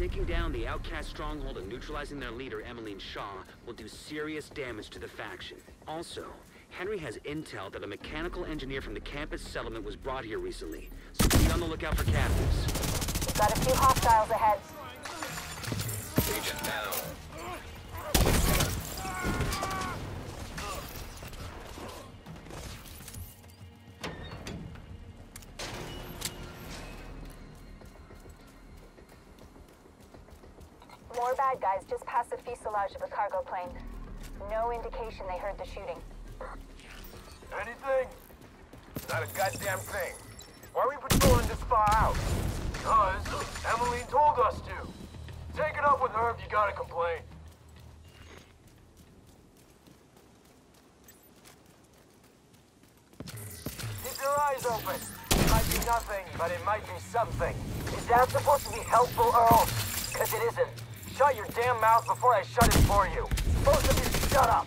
Taking down the outcast stronghold and neutralizing their leader, Emeline Shaw, will do serious damage to the faction. Also, Henry has intel that a mechanical engineer from the campus settlement was brought here recently, so be on the lookout for captives. We've got a few hostiles ahead. Agent down. Bad guys just past the fuselage of a cargo plane. No indication they heard the shooting. Anything? Not a goddamn thing. Why are we patrolling this far out? Because Emily told us to. Take it up with her if you gotta complain. Keep your eyes open. It might be nothing, but it might be something. Is that supposed to be helpful, Earl? Because it isn't. Shut your damn mouth before I shut it for you. Both of you shut up.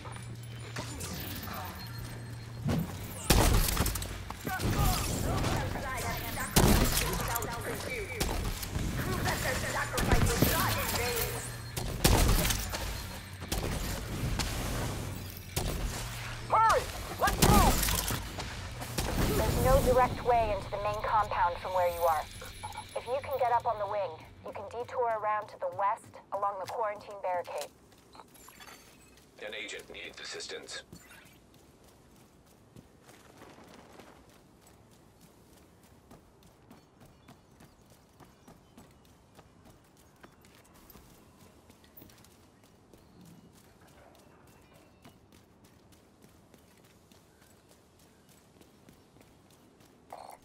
Hurry! Let's move! There's no direct way into the main compound from where you are. If you can get up on the wing, detour around to the west along the quarantine barricade. An agent needs assistance.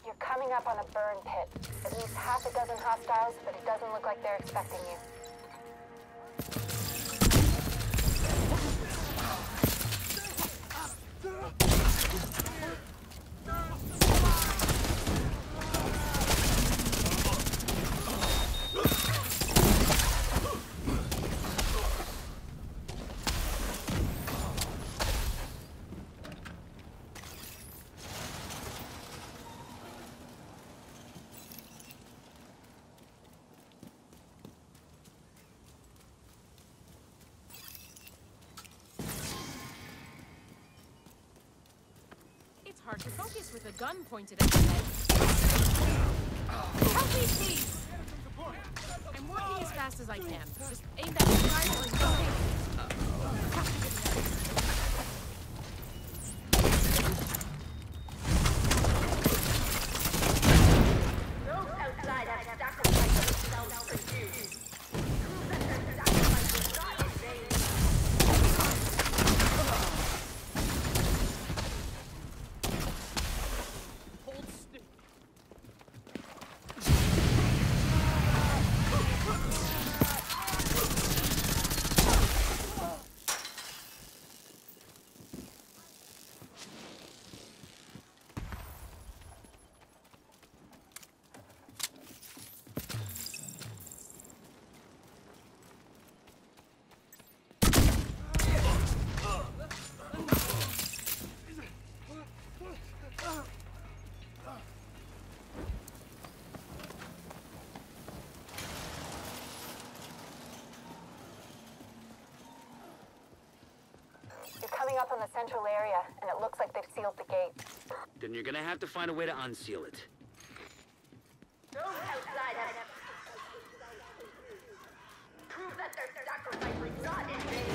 You're coming up on a burn pit. At least half a dozen hostiles, but it doesn't look like they're expecting you. Hard to focus with a gun pointed at. Help me, please! I'm working as fast as I can. Just aim that fire. You're coming up on the central area, and it looks like they've sealed the gate. Then you're gonna have to find a way to unseal it. Prove that their sacrifice was not in vain.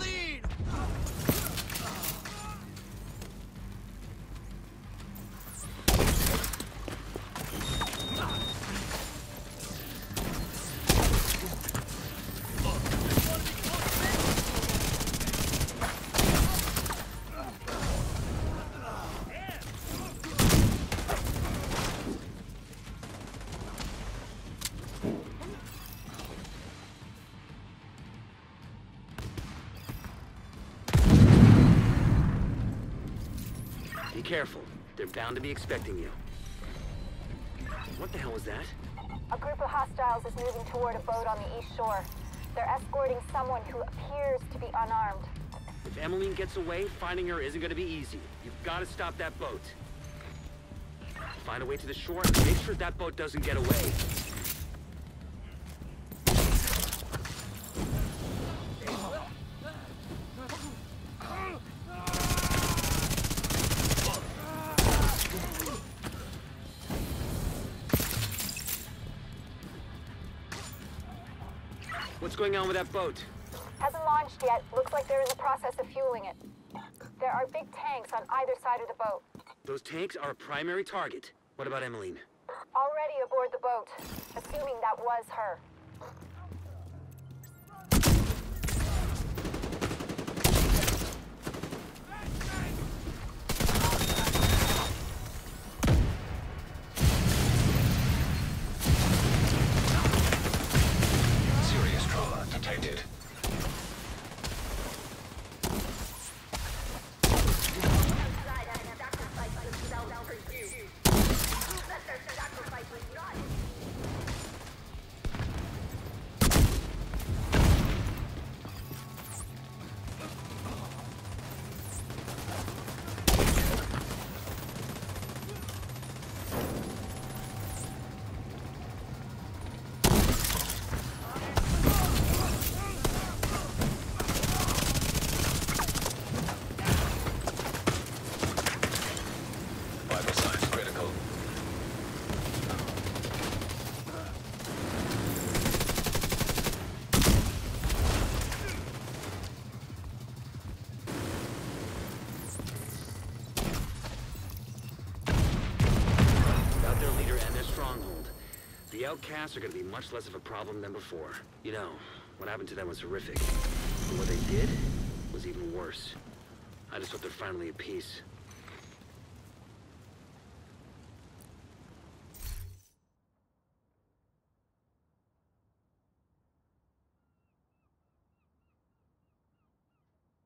Be careful. They're bound to be expecting you. What the hell was that? A group of hostiles is moving toward a boat on the east shore. They're escorting someone who appears to be unarmed. If Emeline gets away, finding her isn't gonna be easy. You've gotta stop that boat. Find a way to the shore and make sure that boat doesn't get away. What's going on with that boat? Hasn't launched yet. Looks like they're in the process of fueling it. There are big tanks on either side of the boat. Those tanks are a primary target. What about Emeline? Already aboard the boat, assuming that was her. The outcasts are gonna be much less of a problem than before. You know, what happened to them was horrific. But what they did was even worse. I just hope they're finally at peace.